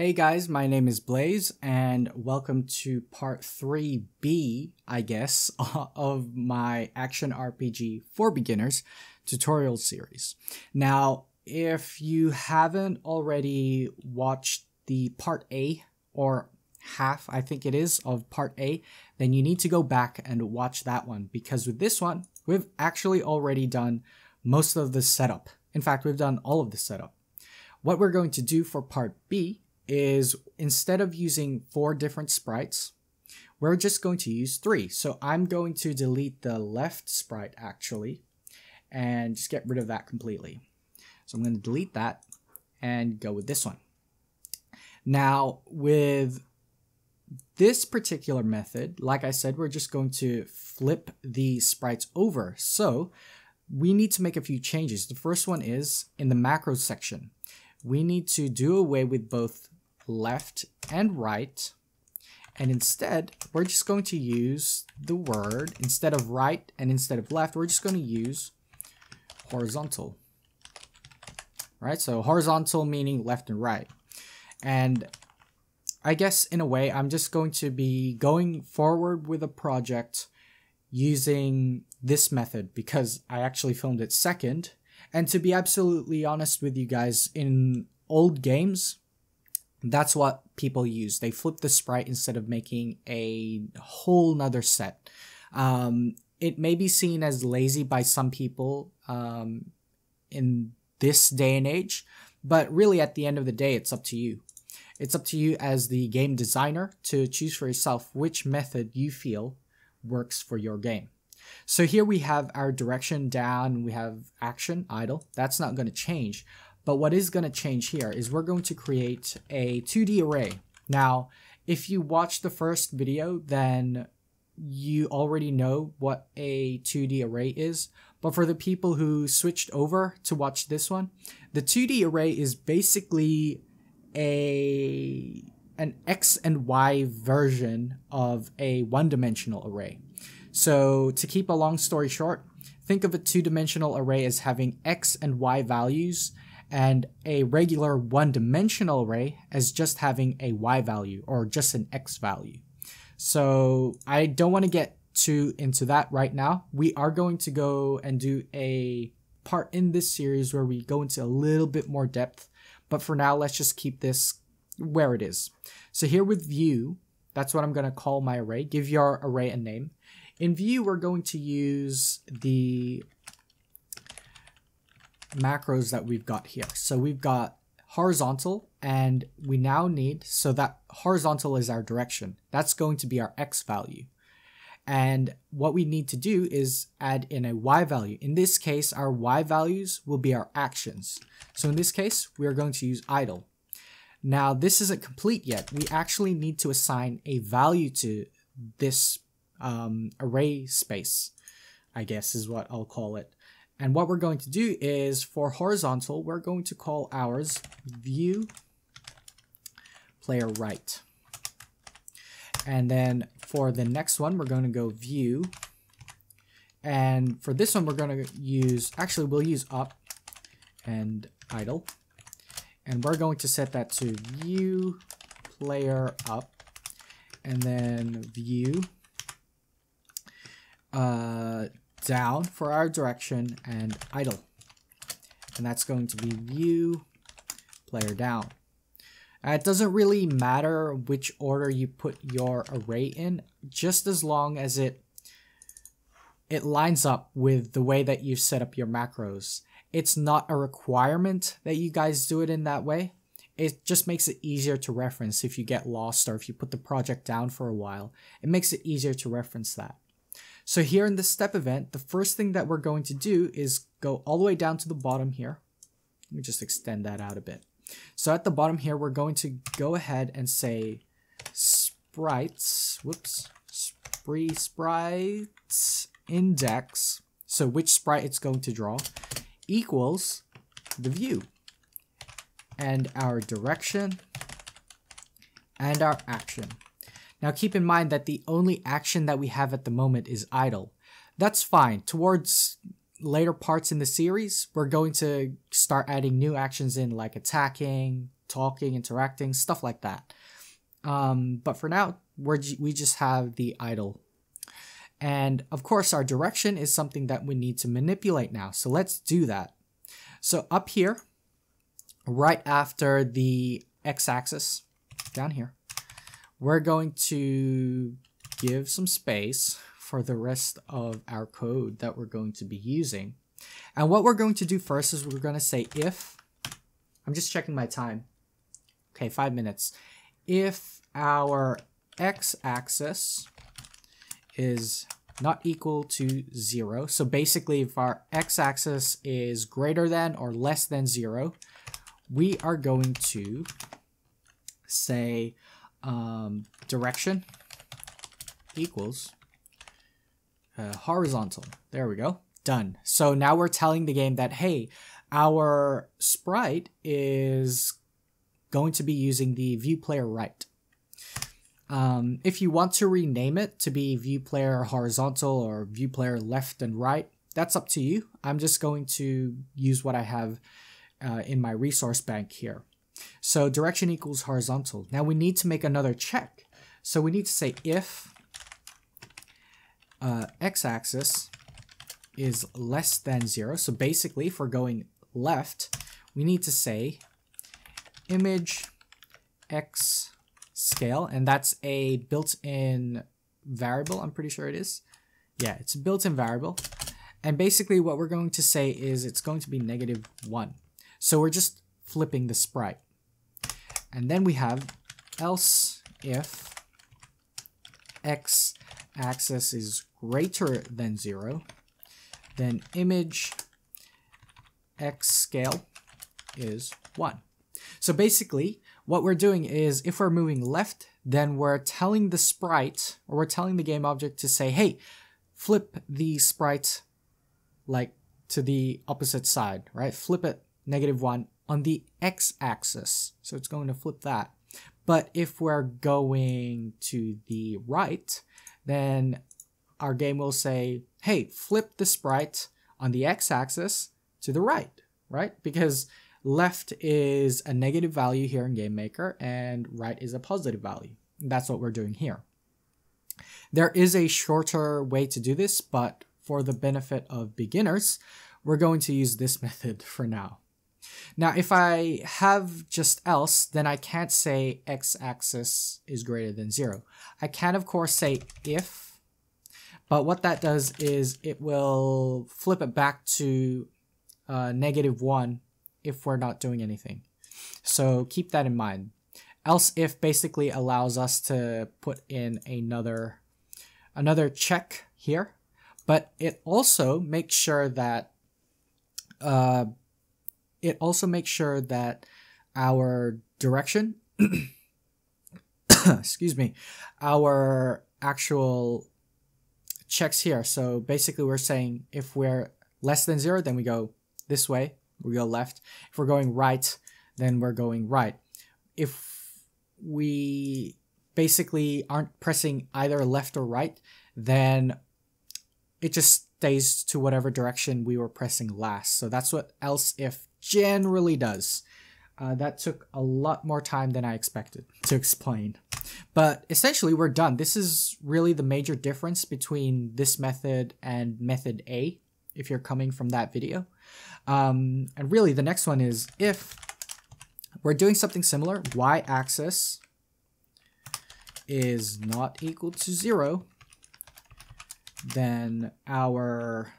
Hey guys, my name is Blaze, and welcome to part 3B, I guess, of my action RPG for beginners tutorial series. Now, if you haven't already watched the part A or half, I think it is, of part A, then you need to go back and watch that one because with this one, we've actually already done most of the setup. In fact, we've done all of the setup. What we're going to do for part B is instead of using four different sprites, we're just going to use three. So I'm going to delete the left sprite actually and just get rid of that completely. So I'm going to delete that and go with this one. Now with this particular method, like I said, we're just going to flip the sprites over. So we need to make a few changes. The first one is in the macros section. We need to do away with both left and right. And instead, we're just going to use the word, instead of right and instead of left, we're just going to use horizontal. Right, so horizontal meaning left and right. And I guess in a way, I'm just going to be going forward with a project using this method because I actually filmed it second. And to be absolutely honest with you guys, in old games, that's what people use. They flip the sprite instead of making a whole nother set. Um, it may be seen as lazy by some people um, in this day and age, but really at the end of the day, it's up to you. It's up to you as the game designer to choose for yourself which method you feel works for your game. So here we have our direction down, we have action, idle. That's not going to change. But what is going to change here is we're going to create a 2D array. Now, if you watch the first video, then you already know what a 2D array is. But for the people who switched over to watch this one, the 2D array is basically a an X and Y version of a one-dimensional array. So to keep a long story short, think of a two-dimensional array as having X and Y values and a regular one-dimensional array as just having a y value or just an x value. So I don't want to get too into that right now. We are going to go and do a part in this series where we go into a little bit more depth. But for now, let's just keep this where it is. So here with view, that's what I'm going to call my array. Give your array a name. In view, we're going to use the macros that we've got here. So we've got horizontal and we now need, so that horizontal is our direction. That's going to be our X value. And what we need to do is add in a Y value. In this case, our Y values will be our actions. So in this case, we are going to use idle. Now this isn't complete yet. We actually need to assign a value to this um, array space, I guess is what I'll call it. And what we're going to do is for horizontal, we're going to call ours view player right. And then for the next one, we're going to go view. And for this one, we're going to use, actually we'll use up and idle. And we're going to set that to view player up and then view uh, down for our direction and idle. And that's going to be view player down. Uh, it doesn't really matter which order you put your array in, just as long as it it lines up with the way that you set up your macros. It's not a requirement that you guys do it in that way. It just makes it easier to reference if you get lost or if you put the project down for a while. It makes it easier to reference that. So here in the step event, the first thing that we're going to do is go all the way down to the bottom here. Let me just extend that out a bit. So at the bottom here, we're going to go ahead and say sprites, whoops, spree sprites index, so which sprite it's going to draw, equals the view and our direction and our action. Now keep in mind that the only action that we have at the moment is idle. That's fine. Towards later parts in the series, we're going to start adding new actions in like attacking, talking, interacting, stuff like that. Um, but for now, we're, we just have the idle. And of course, our direction is something that we need to manipulate now. So let's do that. So up here, right after the x-axis, down here, we're going to give some space for the rest of our code that we're going to be using. And what we're going to do first is we're going to say if, I'm just checking my time. Okay, five minutes. If our x-axis is not equal to zero, so basically if our x-axis is greater than or less than zero, we are going to say um, direction equals uh, horizontal. There we go. Done. So now we're telling the game that, hey, our sprite is going to be using the view player right. Um, if you want to rename it to be view player horizontal or view player left and right, that's up to you. I'm just going to use what I have uh, in my resource bank here. So direction equals horizontal. Now we need to make another check. So we need to say if uh, x-axis is less than zero. So basically, if we're going left, we need to say image x scale, and that's a built-in variable, I'm pretty sure it is. Yeah, it's a built-in variable. And basically what we're going to say is it's going to be negative 1. So we're just flipping the sprite. And then we have else if x axis is greater than 0, then image x scale is 1. So basically, what we're doing is if we're moving left, then we're telling the sprite, or we're telling the game object to say, hey, flip the sprite like to the opposite side, right? Flip it negative 1 on the x-axis. So it's going to flip that. But if we're going to the right, then our game will say, hey, flip the sprite on the x-axis to the right, right? Because left is a negative value here in GameMaker and right is a positive value. That's what we're doing here. There is a shorter way to do this, but for the benefit of beginners, we're going to use this method for now. Now, if I have just else, then I can't say x-axis is greater than 0. I can, of course, say if, but what that does is it will flip it back to uh, negative 1 if we're not doing anything. So keep that in mind. Else if basically allows us to put in another another check here, but it also makes sure that uh, it also makes sure that our direction excuse me our actual checks here. So basically we're saying if we're less than zero then we go this way we go left. If we're going right then we're going right. If we basically aren't pressing either left or right then it just stays to whatever direction we were pressing last. So that's what else if generally does. Uh, that took a lot more time than I expected to explain. But essentially, we're done. This is really the major difference between this method and method A, if you're coming from that video. Um, and really, the next one is if we're doing something similar, y-axis is not equal to 0, then our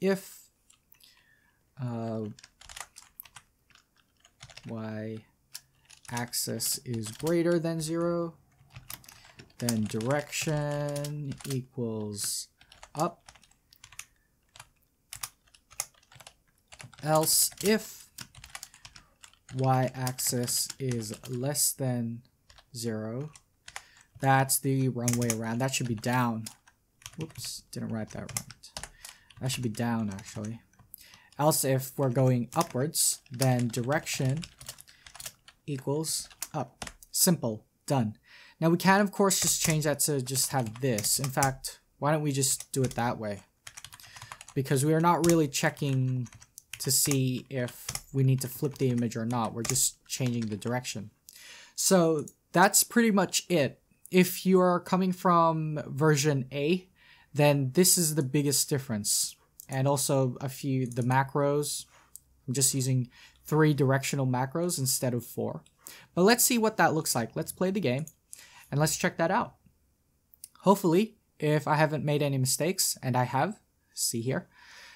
if uh, y axis is greater than 0, then direction equals up. Else if y axis is less than 0, that's the wrong way around. That should be down. Whoops, didn't write that right. That should be down actually. Else if we're going upwards, then direction equals up. Simple. Done. Now we can of course just change that to just have this. In fact, why don't we just do it that way? Because we are not really checking to see if we need to flip the image or not. We're just changing the direction. So that's pretty much it. If you are coming from version A, then this is the biggest difference. And also a few, the macros, I'm just using three directional macros instead of four. But let's see what that looks like. Let's play the game and let's check that out. Hopefully, if I haven't made any mistakes, and I have, see here.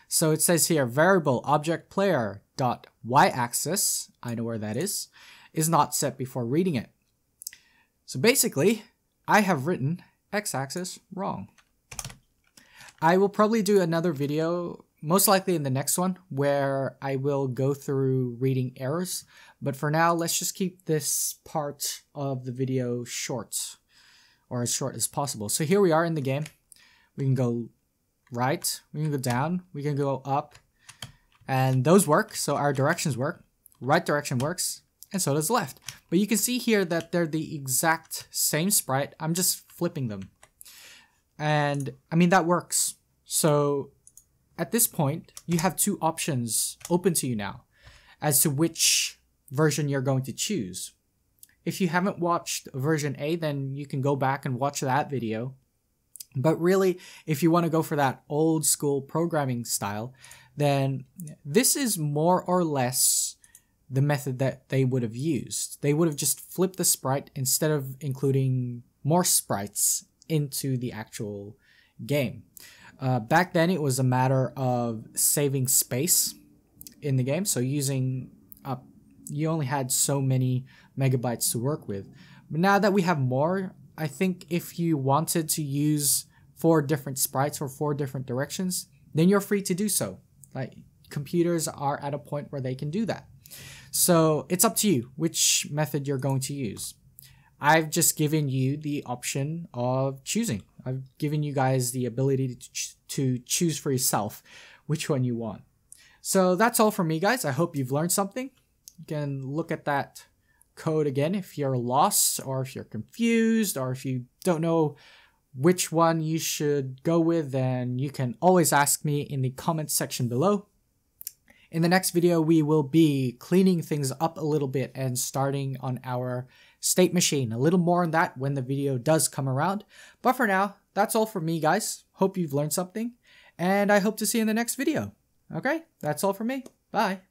So it says here, variable object player dot y-axis, I know where that is, is not set before reading it. So basically, I have written x-axis wrong. I will probably do another video, most likely in the next one, where I will go through reading errors. But for now, let's just keep this part of the video short, or as short as possible. So here we are in the game. We can go right, we can go down, we can go up, and those work, so our directions work. Right direction works, and so does left. But you can see here that they're the exact same sprite, I'm just flipping them. And I mean, that works. So at this point, you have two options open to you now as to which version you're going to choose. If you haven't watched version A, then you can go back and watch that video. But really, if you want to go for that old school programming style, then this is more or less the method that they would have used. They would have just flipped the sprite instead of including more sprites into the actual game. Uh, back then, it was a matter of saving space in the game, so using up, you only had so many megabytes to work with. But now that we have more, I think if you wanted to use four different sprites or four different directions, then you're free to do so. Like computers are at a point where they can do that. So it's up to you which method you're going to use. I've just given you the option of choosing. I've given you guys the ability to, ch- to choose for yourself which one you want. So that's all from me, guys. I hope you've learned something. You can look at that code again if you're lost or if you're confused or if you don't know which one you should go with, then you can always ask me in the comments section below. In the next video, we will be cleaning things up a little bit and starting on our state machine. A little more on that when the video does come around. But for now, that's all from me, guys. Hope you've learned something, and I hope to see you in the next video. Okay, that's all from me. Bye.